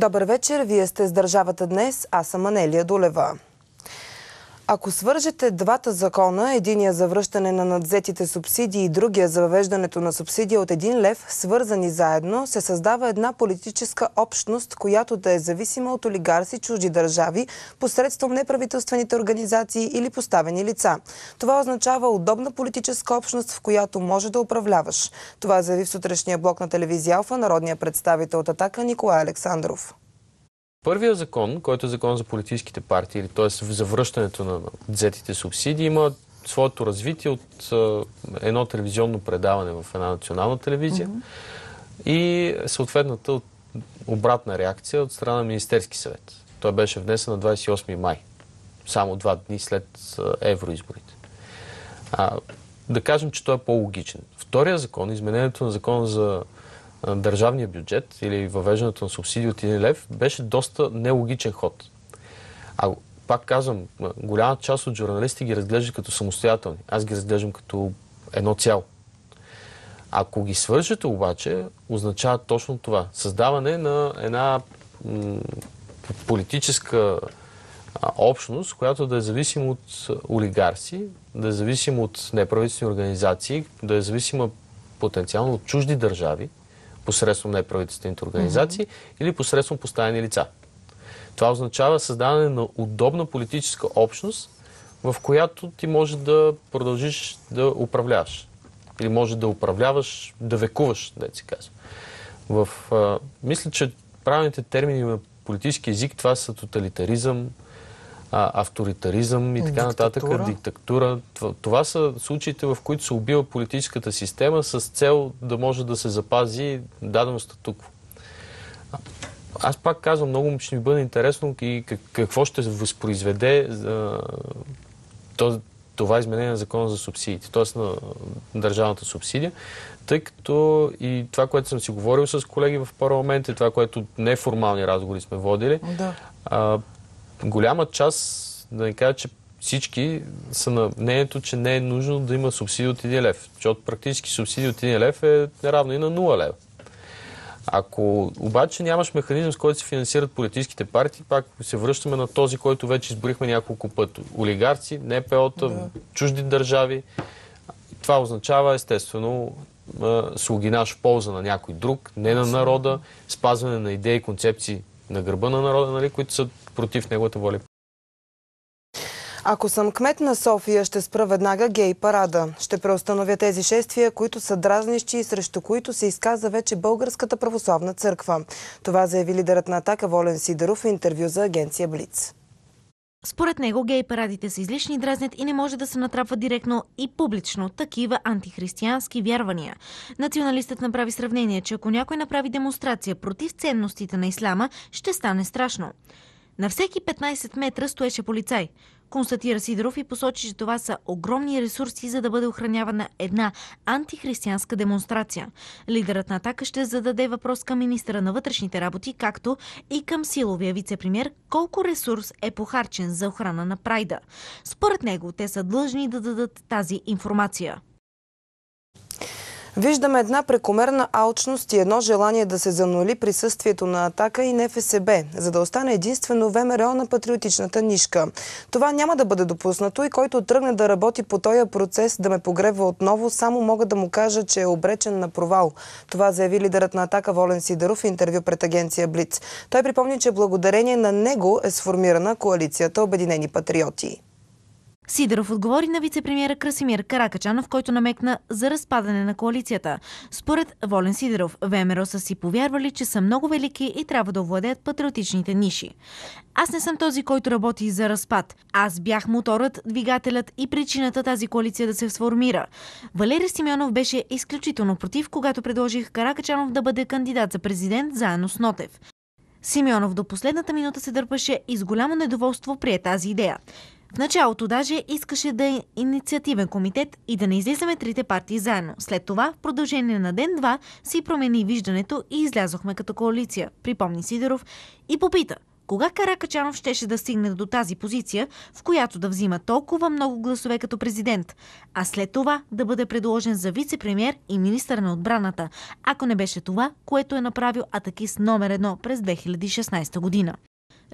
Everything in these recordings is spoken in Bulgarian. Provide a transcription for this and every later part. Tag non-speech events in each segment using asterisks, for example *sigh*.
Добър вечер, вие сте с Държавата днес, аз съм Анелия Долева. Ако свържете двата закона, единия за връщане на надзетите субсидии и другия за въвеждането на субсидия от един лев, свързани заедно, се създава една политическа общност, която да е зависима от олигарси чужди държави, посредством неправителствените организации или поставени лица. Това означава удобна политическа общност, в която може да управляваш. Това заяви в сутрешния блок на телевизия Алфа народния представител от Атака Николай Александров. Първият закон, който е закон за политическите партии, т.е. за връщането на взетите субсидии, има своето развитие от едно телевизионно предаване в една национална телевизия mm-hmm. и съответната обратна реакция от страна на Министерски съвет. Той беше внесен на 28 май, само два дни след евроизборите. А, да кажем, че той е по-логичен. Втория закон, изменението на закона за държавния бюджет или въвеждането на субсидии от 1 лев беше доста нелогичен ход. А пак казвам, голяма част от журналисти ги разглеждат като самостоятелни. Аз ги разглеждам като едно цяло. Ако ги свържете обаче, означава точно това. Създаване на една политическа общност, която да е зависима от олигарси, да е зависима от неправителствени организации, да е зависима потенциално от чужди държави, посредством неправителствените организации mm-hmm. или посредством поставени лица. Това означава създаване на удобна политическа общност, в която ти може да продължиш да управляваш. Или може да управляваш, да векуваш, да се казва. В, а, мисля, че правилните термини на политически език това са тоталитаризъм, а, авторитаризъм и така нататък, диктатура. Това, това са случаите, в които се убива политическата система с цел да може да се запази дадено статукво. Аз пак казвам, много ще ми бъде интересно и какво ще възпроизведе това изменение на закона за субсидиите, т.е. на държавната субсидия, тъй като и това, което съм си говорил с колеги в парламента, и това, което неформални разговори сме водили, да голяма част, да не кажа, че всички са на мнението, че не е нужно да има субсидия от 1 лев. Защото практически субсидия от 1 лев е равна и на 0 лева. Ако обаче нямаш механизъм, с който се финансират политическите партии, пак се връщаме на този, който вече изборихме няколко пъти. Олигарци, НПО-та, да. чужди държави. Това означава естествено слугинаш в полза на някой друг, не на народа, спазване на идеи и концепции на гърба на народа, нали, които са против неговата воля. Ако съм кмет на София, ще спра веднага гей парада. Ще преустановя тези шествия, които са дразнищи и срещу които се изказа вече Българската православна църква. Това заяви лидерът на атака Волен Сидеров в интервю за агенция Блиц. Според него гей парадите са излишни, дразнят и не може да се натрапва директно и публично такива антихристиянски вярвания. Националистът направи сравнение, че ако някой направи демонстрация против ценностите на ислама, ще стане страшно. На всеки 15 метра стоеше полицай. Констатира Сидоров и посочи, че това са огромни ресурси, за да бъде охранявана една антихристиянска демонстрация. Лидерът на атака ще зададе въпрос към министра на вътрешните работи, както и към силовия вице-премьер, колко ресурс е похарчен за охрана на Прайда. Според него те са длъжни да дадат тази информация. Виждаме една прекомерна алчност и едно желание да се занули присъствието на Атака и НФСБ, за да остане единствено ВМРО на патриотичната нишка. Това няма да бъде допуснато и който тръгне да работи по този процес да ме погребва отново, само мога да му кажа, че е обречен на провал. Това заяви лидерът на Атака Волен Сидеров в интервю пред агенция Блиц. Той припомни, че благодарение на него е сформирана коалицията Обединени патриоти. Сидоров отговори на вице-премьера Красимир Каракачанов, който намекна за разпадане на коалицията. Според Волен Сидоров, ВМРО са си повярвали, че са много велики и трябва да овладеят патриотичните ниши. Аз не съм този, който работи за разпад. Аз бях моторът, двигателят и причината тази коалиция да се сформира. Валери Симеонов беше изключително против, когато предложих Каракачанов да бъде кандидат за президент заедно с Нотев. Симеонов до последната минута се дърпаше и с голямо недоволство прие тази идея. В началото даже искаше да е инициативен комитет и да не излизаме трите партии заедно. След това, в продължение на ден-два, си промени виждането и излязохме като коалиция, припомни Сидоров и попита Кога Каракачанов щеше да стигне до тази позиция, в която да взима толкова много гласове като президент, а след това да бъде предложен за вице-премьер и министър на отбраната, ако не беше това, което е направил Атакис номер едно през 2016 година.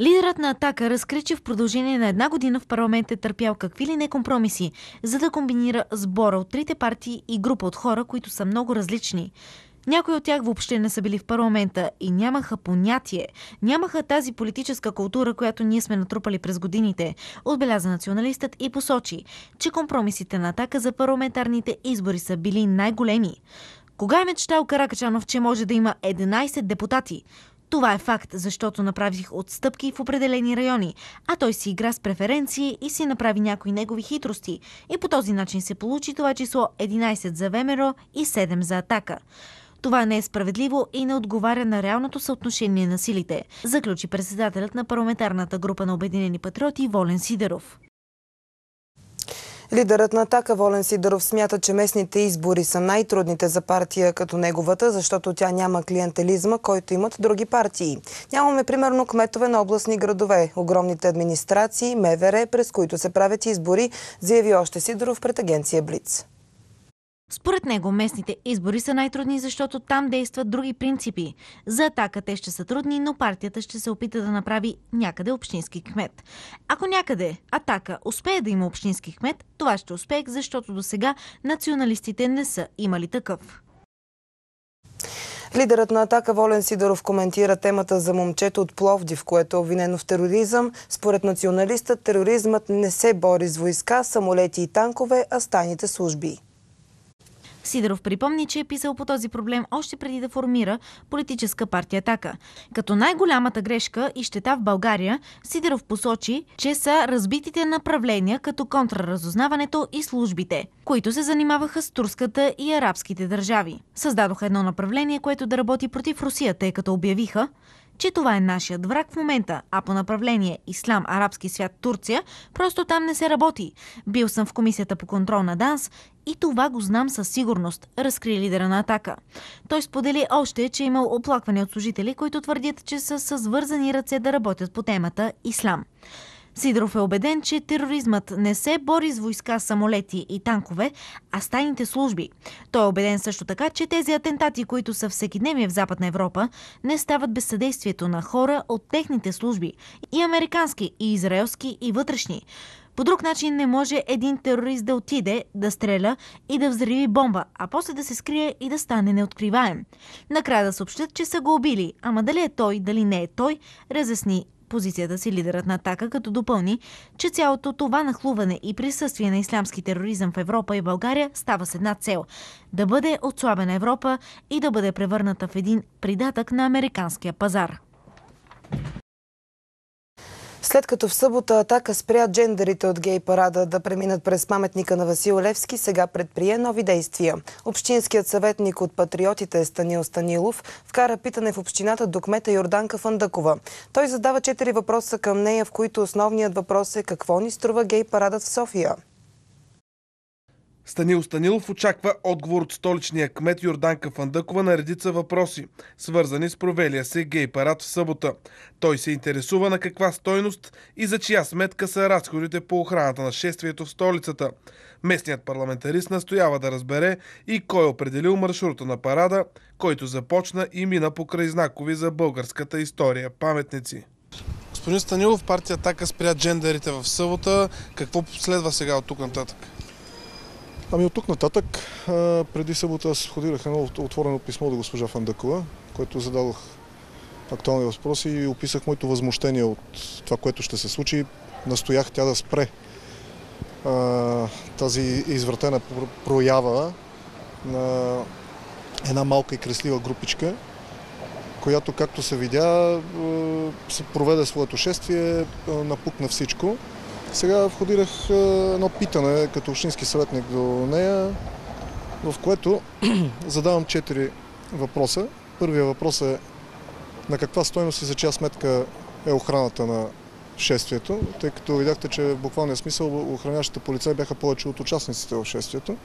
Лидерът на Атака разкри, че в продължение на една година в парламент е търпял какви ли не компромиси, за да комбинира сбора от трите партии и група от хора, които са много различни. Някои от тях въобще не са били в парламента и нямаха понятие, нямаха тази политическа култура, която ние сме натрупали през годините, отбеляза националистът и посочи, че компромисите на атака за парламентарните избори са били най-големи. Кога е мечтал Каракачанов, че може да има 11 депутати? Това е факт, защото направих отстъпки в определени райони, а той си игра с преференции и си направи някои негови хитрости. И по този начин се получи това число 11 за ВМРО и 7 за атака. Това не е справедливо и не отговаря на реалното съотношение на силите, заключи председателят на парламентарната група на Обединени патриоти Волен Сидеров. Лидерът на Атака Волен Сидоров смята, че местните избори са най-трудните за партия като неговата, защото тя няма клиентелизма, който имат други партии. Нямаме примерно кметове на областни градове, огромните администрации, МВР, през които се правят избори, заяви още Сидоров пред агенция Блиц. Според него местните избори са най-трудни, защото там действат други принципи. За атака те ще са трудни, но партията ще се опита да направи някъде общински кмет. Ако някъде атака успее да има общински кмет, това ще успее, защото до сега националистите не са имали такъв. Лидерът на Атака Волен Сидоров коментира темата за момчето от Пловдив, което е обвинено в тероризъм. Според националистът тероризмът не се бори с войска, самолети и танкове, а с тайните служби. Сидоров припомни, че е писал по този проблем още преди да формира политическа партия Така. Като най-голямата грешка и щета в България, Сидоров посочи, че са разбитите направления като контраразузнаването и службите, които се занимаваха с турската и арабските държави. Създадоха едно направление, което да работи против Русия, тъй като обявиха, че това е нашият враг в момента, а по направление Ислам, арабски свят, Турция, просто там не се работи. Бил съм в комисията по контрол на ДАНС и това го знам със сигурност, разкри лидера на атака. Той сподели още, че е имал оплакване от служители, които твърдят, че са с вързани ръце да работят по темата Ислам. Сидоров е убеден, че тероризмът не се бори с войска, самолети и танкове, а с тайните служби. Той е убеден също така, че тези атентати, които са всекидневни в Западна Европа, не стават без съдействието на хора от техните служби и американски, и израелски, и вътрешни. По друг начин не може един терорист да отиде, да стреля и да взриви бомба, а после да се скрие и да стане неоткриваем. Накрая да съобщат, че са го убили, ама дали е той, дали не е той, разясни позицията си лидерът на атака, като допълни, че цялото това нахлуване и присъствие на ислямски тероризъм в Европа и България става с една цел – да бъде отслабена Европа и да бъде превърната в един придатък на американския пазар. След като в събота атака спря джендерите от гей парада да преминат през паметника на Васил Левски, сега предприе нови действия. Общинският съветник от патриотите Станил Станилов вкара питане в общината до кмета Йорданка Фандъкова. Той задава четири въпроса към нея, в които основният въпрос е какво ни струва гей парадът в София. Станил Станилов очаква отговор от столичния кмет Йорданка Фандъкова на редица въпроси, свързани с провелия се гей парад в събота. Той се интересува на каква стойност и за чия сметка са разходите по охраната на шествието в столицата. Местният парламентарист настоява да разбере и кой е определил маршрута на парада, който започна и мина покрай знакови за българската история паметници. Господин Станилов, партия Така спря джендерите в събота. Какво следва сега от тук нататък? Ами от тук нататък, преди събота аз ходирах едно отворено писмо до госпожа Фандъкова, което зададох актуални въпроси и описах моето възмущение от това, което ще се случи. Настоях тя да спре тази извратена проява на една малка и креслива групичка, която, както се видя, проведе своето шествие, напукна всичко. Сега входирах едно питане като общински съветник до нея, в което *clears throat* задавам четири въпроса. Първият въпрос е на каква стойност и за чия сметка е охраната на шествието, тъй като видяхте, че в буквалния смисъл охраняващите полицаи бяха повече от участниците в шествието.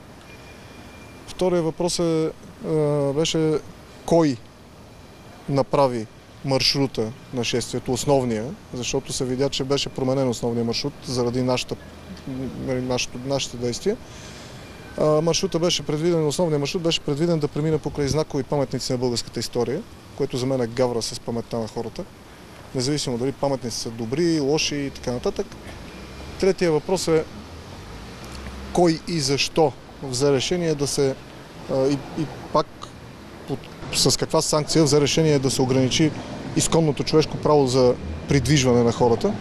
Втория въпрос е, беше кой направи маршрута на шествието, основния, защото се видя, че беше променен основния маршрут заради нали, нашите действия. Маршрута беше предвиден, основният маршрут беше предвиден да премине покрай знакови паметници на българската история, което за мен е гавра с паметта на хората. Независимо дали паметници са добри, лоши и така нататък. Третия въпрос е кой и защо взе решение да се и, пак с каква санкция взе решение да се ограничи изконното човешко право за придвижване на хората,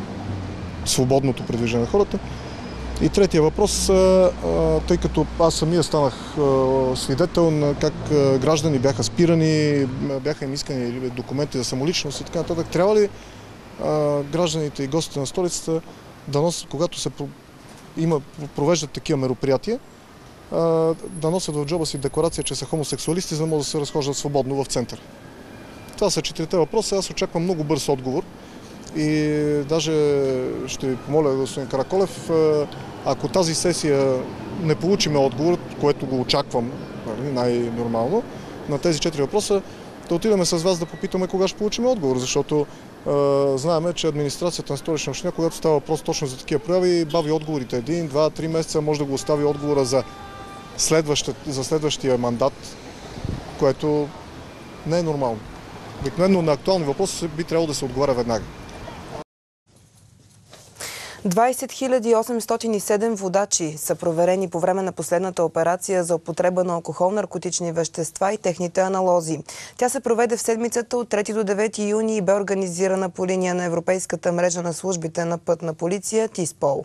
свободното придвижване на хората. И третия въпрос, тъй като аз самия станах свидетел на как граждани бяха спирани, бяха им искани документи за самоличност и така нататък, трябва ли гражданите и гостите на столицата да носят, когато се има, провеждат такива мероприятия, да носят в джоба си декларация, че са хомосексуалисти, за да могат да се разхождат свободно в център. Това са четирите въпроса. Аз очаквам много бърз отговор. И даже ще ви помоля, господин Караколев, ако тази сесия не получиме отговор, което го очаквам нали, най-нормално, на тези четири въпроса, да отидем с вас да попитаме кога ще получим отговор, защото е, знаеме, че администрацията на столична община, когато става въпрос точно за такива прояви, бави отговорите един, два, три месеца, може да го остави отговора за, за следващия мандат, което не е нормално. Обикновено на актуални въпроси би трябвало да се отговаря веднага. 20 807 водачи са проверени по време на последната операция за употреба на алкохол, наркотични вещества и техните аналози. Тя се проведе в седмицата от 3 до 9 юни и бе организирана по линия на Европейската мрежа на службите на пътна полиция ТИСПОЛ.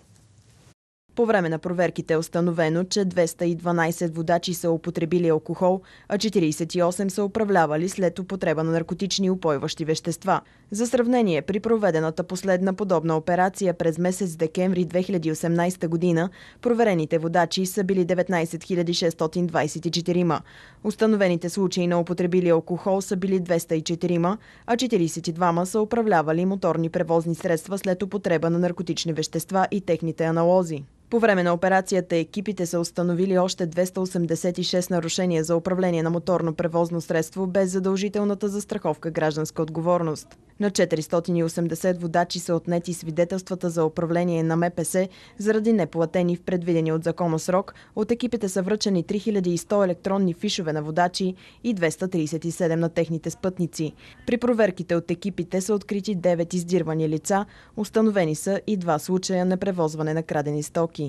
По време на проверките е установено, че 212 водачи са употребили алкохол, а 48 са управлявали след употреба на наркотични упойващи вещества. За сравнение, при проведената последна подобна операция през месец декември 2018 година, проверените водачи са били 19 624. Установените случаи на употребили алкохол са били 204, а 42 са управлявали моторни превозни средства след употреба на наркотични вещества и техните аналози. По време на операцията екипите са установили още 286 нарушения за управление на моторно превозно средство без задължителната застраховка гражданска отговорност. На 480 водачи са отнети свидетелствата за управление на МПС заради неплатени в предвидени от закона срок. От екипите са връчени 3100 електронни фишове на водачи и 237 на техните спътници. При проверките от екипите са открити 9 издирвани лица, установени са и два случая на превозване на крадени стоки.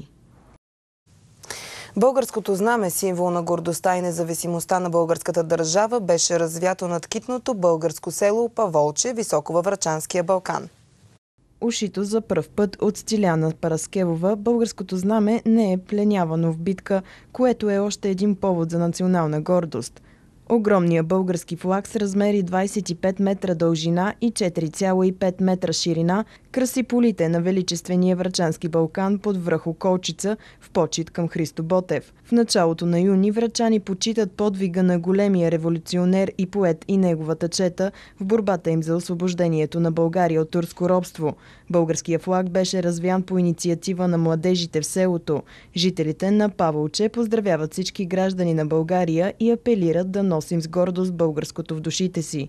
Българското знаме, символ на гордостта и независимостта на българската държава, беше развято над китното българско село Паволче, високо във Врачанския Балкан. Ушито за пръв път от Стиляна Параскевова, българското знаме не е пленявано в битка, което е още един повод за национална гордост. Огромният български флаг с размери 25 метра дължина и 4,5 метра ширина краси полите на Величествения Врачански Балкан под връх Околчица в почет към Христо Ботев. В началото на юни врачани почитат подвига на големия революционер и поет и неговата чета в борбата им за освобождението на България от турско робство. Българския флаг беше развян по инициатива на младежите в селото. Жителите на Паволче поздравяват всички граждани на България и апелират да носим с гордост българското в душите си.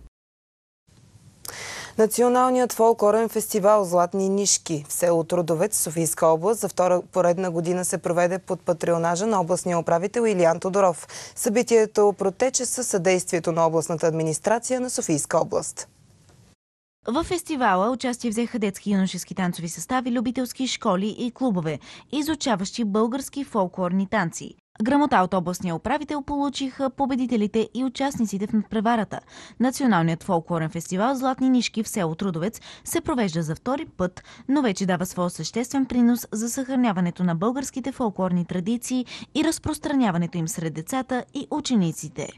Националният фолклорен фестивал Златни нишки в село Трудовец, Софийска област, за втора поредна година се проведе под патронажа на областния управител Илиан Тодоров. Събитието протече със съдействието на областната администрация на Софийска област. В фестивала участие взеха детски юношески танцови състави, любителски школи и клубове, изучаващи български фолклорни танци. Грамота от областния управител получиха победителите и участниците в надпреварата. Националният фолклорен фестивал Златни нишки в село Трудовец се провежда за втори път, но вече дава своя съществен принос за съхраняването на българските фолклорни традиции и разпространяването им сред децата и учениците.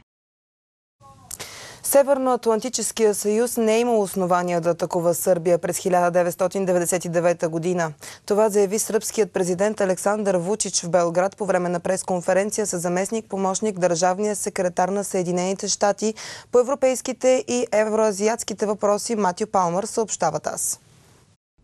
Северноатлантическия съюз не е имал основания да атакува Сърбия през 1999 година. Това заяви сръбският президент Александър Вучич в Белград по време на пресконференция с заместник помощник държавния секретар на Съединените щати по европейските и евроазиатските въпроси Матю Палмър съобщават аз.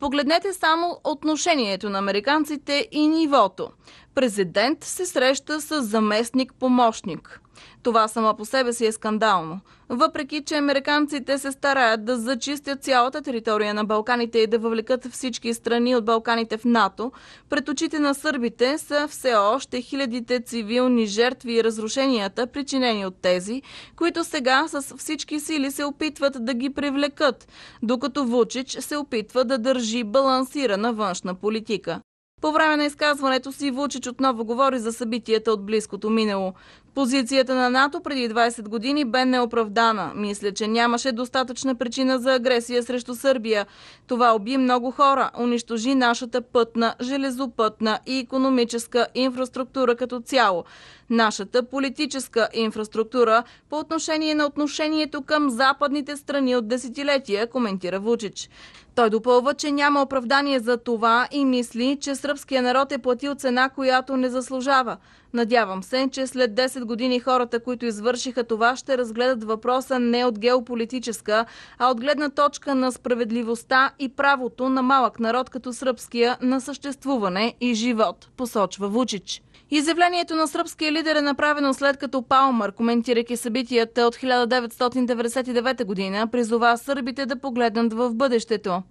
Погледнете само отношението на американците и нивото. Президент се среща с заместник помощник. Това само по себе си е скандално. Въпреки, че американците се стараят да зачистят цялата територия на Балканите и да въвлекат всички страни от Балканите в НАТО, пред очите на сърбите са все още хилядите цивилни жертви и разрушенията, причинени от тези, които сега с всички сили се опитват да ги привлекат, докато Вучич се опитва да държи балансирана външна политика. По време на изказването си Вучич отново говори за събитията от близкото минало. Позицията на НАТО преди 20 години бе неоправдана. Мисля, че нямаше достатъчна причина за агресия срещу Сърбия. Това уби много хора, унищожи нашата пътна, железопътна и економическа инфраструктура като цяло. Нашата политическа инфраструктура по отношение на отношението към западните страни от десетилетия, коментира Вучич. Той допълва, че няма оправдание за това и мисли, че сръбския народ е платил цена, която не заслужава. Надявам се, че след 10 години хората, които извършиха това, ще разгледат въпроса не от геополитическа, а от гледна точка на справедливостта и правото на малък народ като сръбския на съществуване и живот, посочва Вучич. Изявлението на сръбския лидер е направено след като Палмър, коментирайки събитията от 1999 година, призова сърбите да погледнат в бъдещето.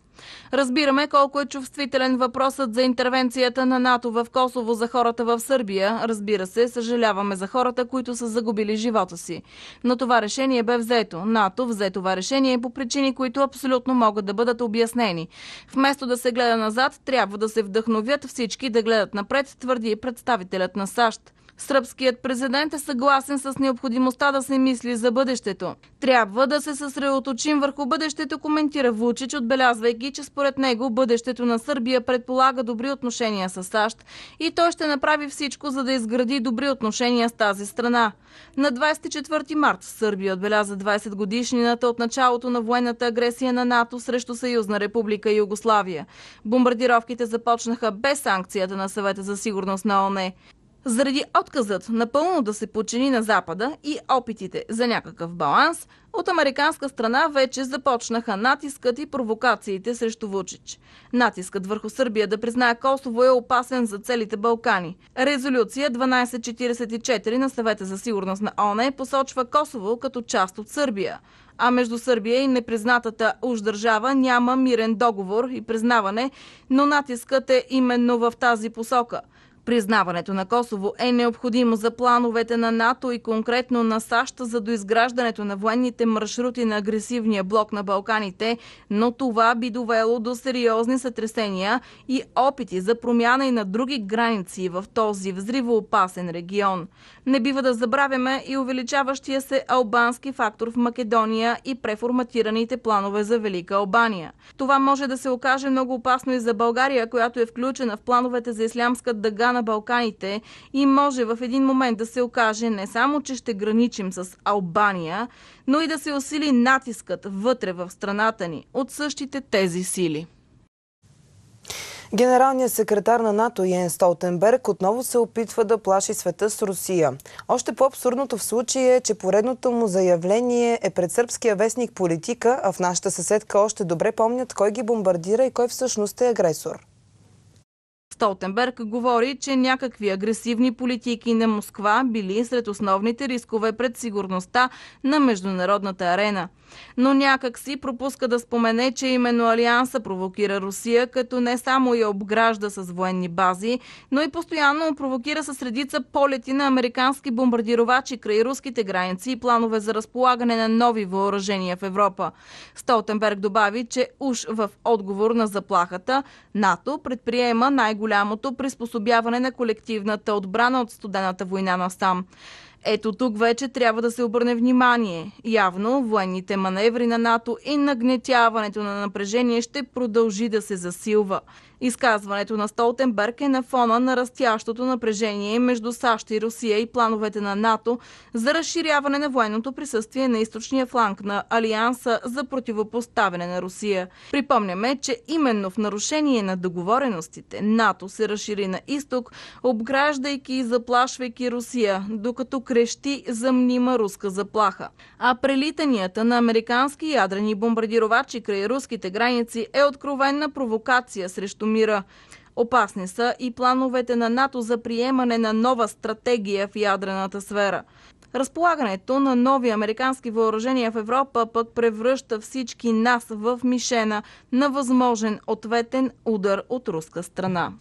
Разбираме колко е чувствителен въпросът за интервенцията на НАТО в Косово за хората в Сърбия. Разбира се, съжаляваме за хората, които са загубили живота си. Но това решение бе взето. НАТО взе това решение по причини, които абсолютно могат да бъдат обяснени. Вместо да се гледа назад, трябва да се вдъхновят всички да гледат напред, твърди представителят на САЩ. Сръбският президент е съгласен с необходимостта да се мисли за бъдещето. Трябва да се съсредоточим върху бъдещето, коментира Вучич, отбелязвайки, че според него бъдещето на Сърбия предполага добри отношения с САЩ и той ще направи всичко, за да изгради добри отношения с тази страна. На 24 март Сърбия отбеляза 20 годишнината от началото на военната агресия на НАТО срещу Съюзна република Югославия. Бомбардировките започнаха без санкцията на съвета за сигурност на ОНЕ. Заради отказът напълно да се подчини на Запада и опитите за някакъв баланс, от американска страна вече започнаха натискът и провокациите срещу Вучич. Натискът върху Сърбия да признае Косово е опасен за целите Балкани. Резолюция 1244 на съвета за сигурност на ОНЕ посочва Косово като част от Сърбия. А между Сърбия и непризнатата уж държава няма мирен договор и признаване, но натискът е именно в тази посока – Признаването на Косово е необходимо за плановете на НАТО и конкретно на САЩ за доизграждането на военните маршрути на агресивния блок на Балканите, но това би довело до сериозни сътресения и опити за промяна и на други граници в този взривоопасен регион. Не бива да забравяме и увеличаващия се албански фактор в Македония и преформатираните планове за Велика Албания. Това може да се окаже много опасно и за България, която е включена в плановете за ислямска дъга на Балканите и може в един момент да се окаже не само, че ще граничим с Албания, но и да се усили натискът вътре в страната ни от същите тези сили. Генералният секретар на НАТО Йен Столтенберг отново се опитва да плаши света с Русия. Още по-абсурдното в случая е, че поредното му заявление е пред сръбския вестник Политика, а в нашата съседка още добре помнят кой ги бомбардира и кой всъщност е агресор. Столтенберг говори, че някакви агресивни политики на Москва били сред основните рискове пред сигурността на международната арена – но някак си пропуска да спомене, че именно Алианса провокира Русия, като не само я обгражда с военни бази, но и постоянно провокира с редица полети на американски бомбардировачи край руските граници и планове за разполагане на нови въоръжения в Европа. Столтенберг добави, че уж в отговор на заплахата НАТО предприема най-голямото приспособяване на колективната отбрана от студената война на сам. Ето тук вече трябва да се обърне внимание. Явно военните маневри на НАТО и нагнетяването на напрежение ще продължи да се засилва. Изказването на Столтенберг е на фона на растящото напрежение между САЩ и Русия и плановете на НАТО за разширяване на военното присъствие на източния фланг на Алианса за противопоставяне на Русия. Припомняме, че именно в нарушение на договореностите НАТО се разшири на изток, обграждайки и заплашвайки Русия, докато крещи за мнима руска заплаха. А прелитанията на американски ядрени бомбардировачи край руските граници е откровенна провокация срещу мира. Опасни са и плановете на НАТО за приемане на нова стратегия в ядрената сфера. Разполагането на нови американски въоръжения в Европа пък превръща всички нас в мишена на възможен ответен удар от руска страна.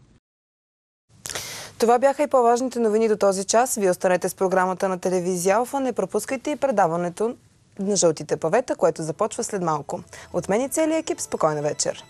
Това бяха и по-важните новини до този час. Вие останете с програмата на телевизия Алфа. Не пропускайте и предаването на жълтите павета, което започва след малко. От мен и целият екип, спокойна вечер!